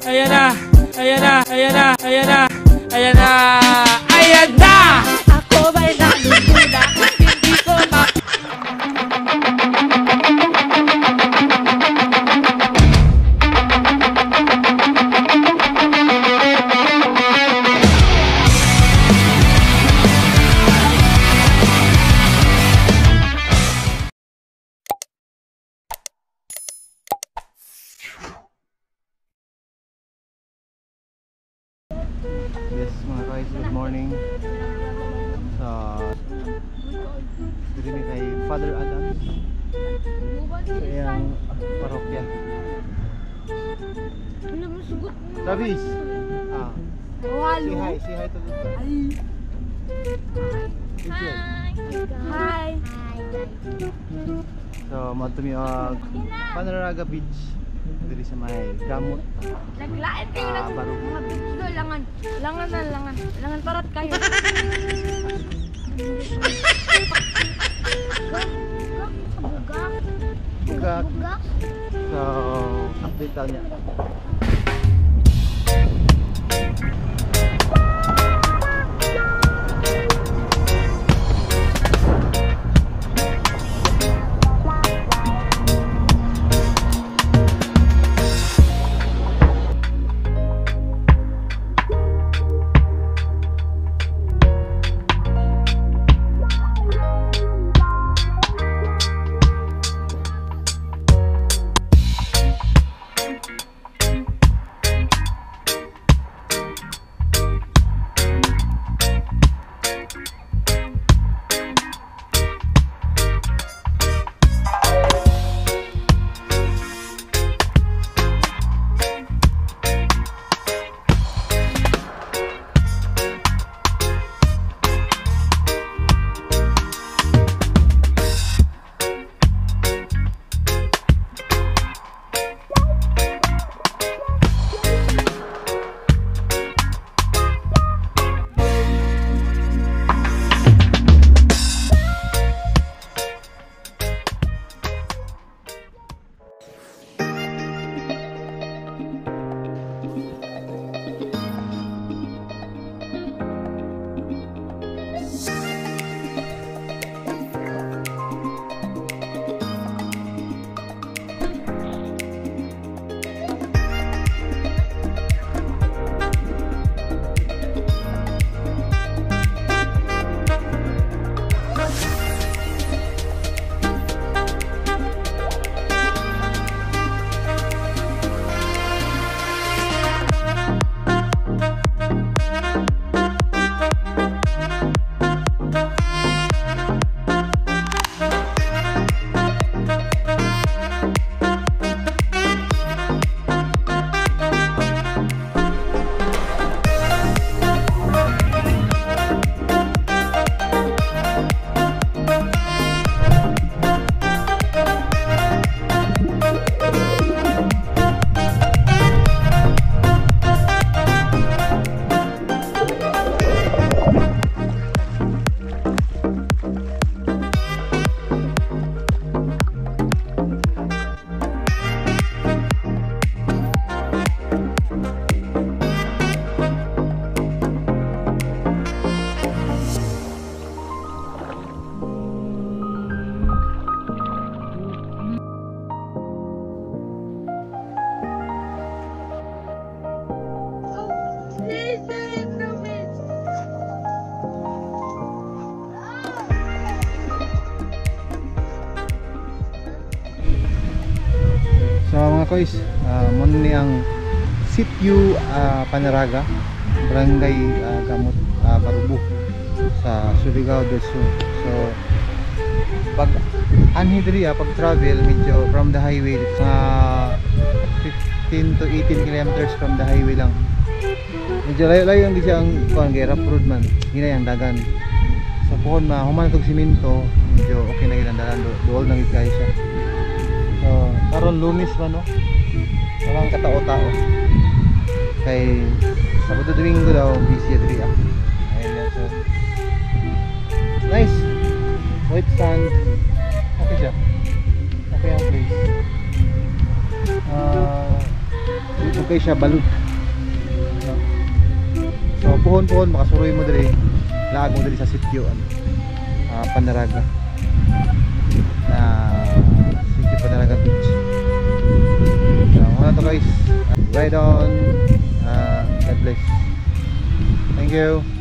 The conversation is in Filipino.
Ayan na! Ayan na! Ayan na! Ayan na! Yes, mga guys, good morning. Sa dito kay Father Adams. Sa iyang parokya. Travis! Ah, say hi, say hi to the Teacher. Hi! So, matumi og Panaraga Beach. Diri sa may gamot. Naglain kayo Ah, ng baro. mga bitlo, langan. Langan na, langan. Langan parat kayo. Bugak. Bugak. So, update daw niya. Kois, uh, muna ni ang Sityu ah, Panaraga, Barangay ah, Gamot, uh, Barubo sa Surigao del Sur. So pag anhi diri ah, pag travel medyo from the highway mga 15 to 18 kilometers from the highway lang. Medyo layo-layo ang di siya ang kuan kay rough road man, hinay ang dagan. Sa pohon ma human tog medyo okay na gyud ang dalan, duol na kayo siya aron lumis man no? Walang katao-tao. Kay Sabado Domingo daw busy diri ah. Ayun so nice! White sand okay siya. Okay ang place. Ah, uh, okay siya balut. So puhon-puhon makasuroy mo diri. Laag mo diri sa sityo ano? Uh, Panaraga. Na uh, sityo Panaraga Beach to guys. Ride on. Uh, God bless. Thank you.